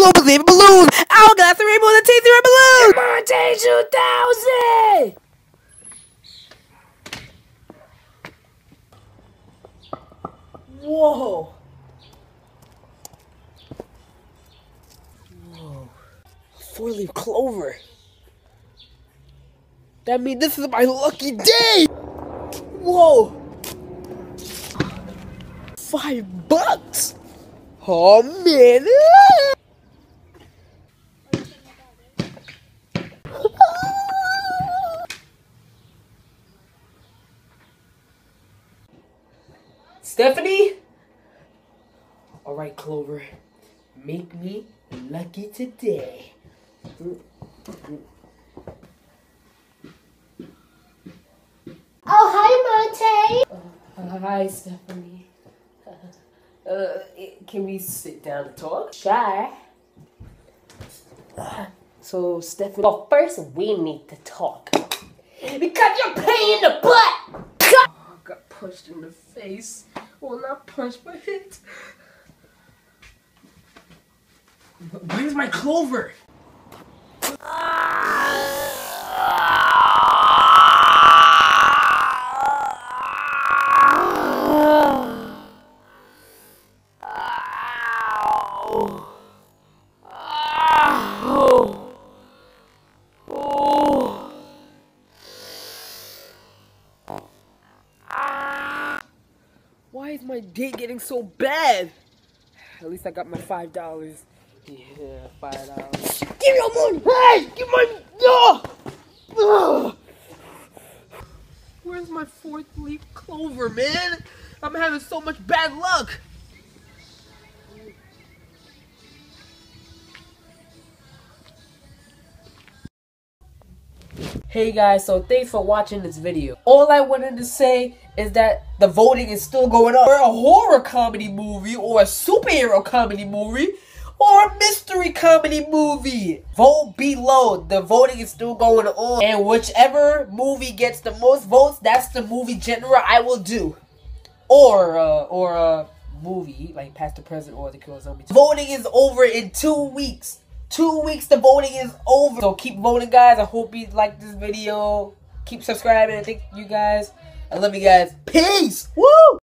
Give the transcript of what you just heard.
global living balloons. Hourglass, the rainbow, the tasty red balloons. Monte 2000! Whoa! Whoa. Four leaf clover. That means this is my lucky day! Whoa! Five bucks! Oh man! Stephanie? Alright, Clover. Make me lucky today. Oh, hi, Monte. Uh, hi, Stephanie. Uh, uh, can we sit down and talk? Sure. So, Stephanie. Well, first we need to talk. Because you're paying the butt! Punched in the face. Well, not punched, but hit. Where's my clover? Why is my day getting so bad? At least I got my five dollars. Yeah, five dollars. Give me your money! Hey! Give my no! Where's my fourth leaf clover, man? I'm having so much bad luck. Hey guys, so thanks for watching this video. All I wanted to say is that the voting is still going on for a horror comedy movie or a superhero comedy movie or a mystery comedy movie. Vote below. The voting is still going on. And whichever movie gets the most votes, that's the movie genre I will do. Or, uh, or a movie like Past the Present or The Kill Zombie. Voting is over in two weeks. Two weeks, the voting is over. So keep voting, guys. I hope you like this video. Keep subscribing. Thank you guys. I love you guys. Peace. Woo!